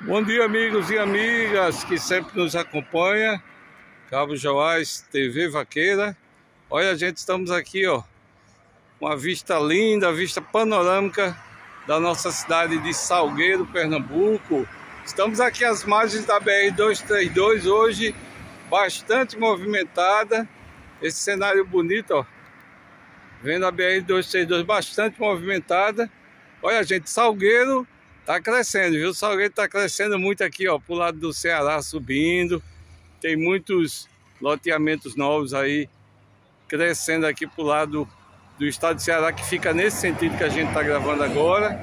Bom dia, amigos e amigas que sempre nos acompanham. Cabo Joás, TV Vaqueira. Olha, gente, estamos aqui, ó. Uma vista linda, vista panorâmica da nossa cidade de Salgueiro, Pernambuco. Estamos aqui às margens da BR-232 hoje, bastante movimentada. Esse cenário bonito, ó. Vendo a BR-232 bastante movimentada. Olha, gente, Salgueiro Tá crescendo, viu? O Salgueiro tá crescendo muito aqui, ó, pro lado do Ceará subindo. Tem muitos loteamentos novos aí crescendo aqui pro lado do estado do Ceará, que fica nesse sentido que a gente tá gravando agora.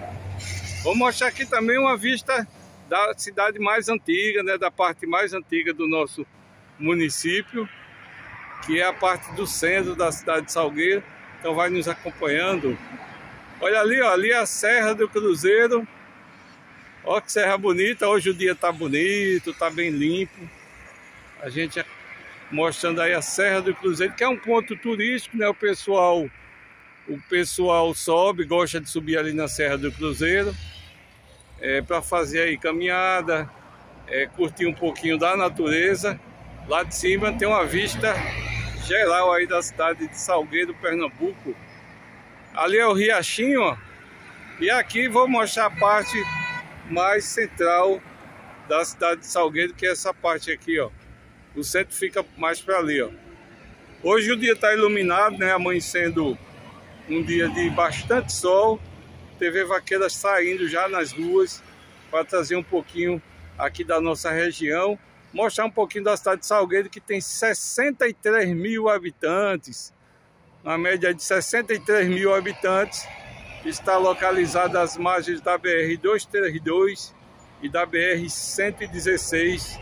Vou mostrar aqui também uma vista da cidade mais antiga, né, da parte mais antiga do nosso município, que é a parte do centro da cidade de Salgueiro. Então vai nos acompanhando. Olha ali, ó, ali é a Serra do Cruzeiro, Ó que serra bonita, hoje o dia tá bonito, tá bem limpo. A gente mostrando aí a Serra do Cruzeiro, que é um ponto turístico, né? O pessoal, o pessoal sobe, gosta de subir ali na Serra do Cruzeiro. É, para fazer aí caminhada, é, curtir um pouquinho da natureza. Lá de cima tem uma vista geral aí da cidade de Salgueiro, Pernambuco. Ali é o Riachinho, ó. E aqui vou mostrar a parte mais central da cidade de Salgueiro, que é essa parte aqui, ó. O centro fica mais para ali, ó. Hoje o dia está iluminado, né? Amanhecendo um dia de bastante sol. TV Vaqueira saindo já nas ruas para trazer um pouquinho aqui da nossa região. Mostrar um pouquinho da cidade de Salgueiro, que tem 63 mil habitantes. Uma média de 63 mil habitantes está localizada às margens da BR-232 e da BR-116,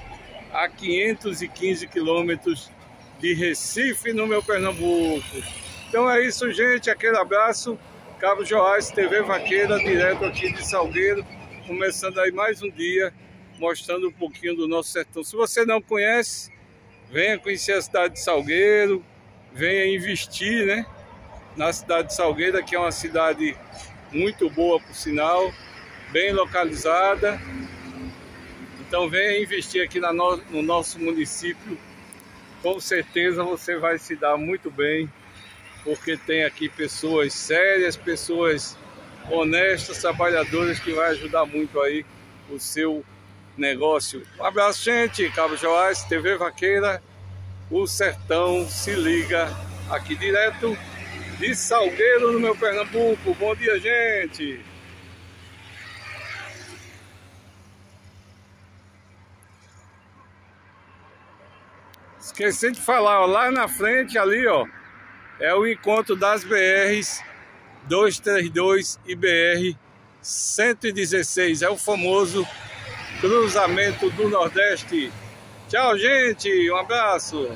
a 515 quilômetros de Recife, no meu Pernambuco. Então é isso, gente. Aquele abraço. Cabo Joás, TV Vaqueira, direto aqui de Salgueiro. Começando aí mais um dia, mostrando um pouquinho do nosso sertão. Se você não conhece, venha conhecer a cidade de Salgueiro, venha investir, né? Na cidade de Salgueira, que é uma cidade muito boa por sinal, bem localizada. Então venha investir aqui no, no nosso município, com certeza você vai se dar muito bem, porque tem aqui pessoas sérias, pessoas honestas, trabalhadoras que vai ajudar muito aí o seu negócio. Um abraço, gente. Cabo Joás, TV Vaqueira, o Sertão se liga aqui direto de Salgueiro, no meu Pernambuco. Bom dia, gente! Esqueci de falar, ó, lá na frente ali, ó, é o encontro das BRs 232 e BR 116. É o famoso cruzamento do Nordeste. Tchau, gente. Um abraço.